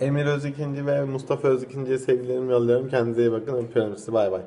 Emir Özükinci ve Mustafa Özükinci'ye sevgilerimi yolluyorum. Kendinize iyi bakın. Öpüyorum sizi. Bay bay.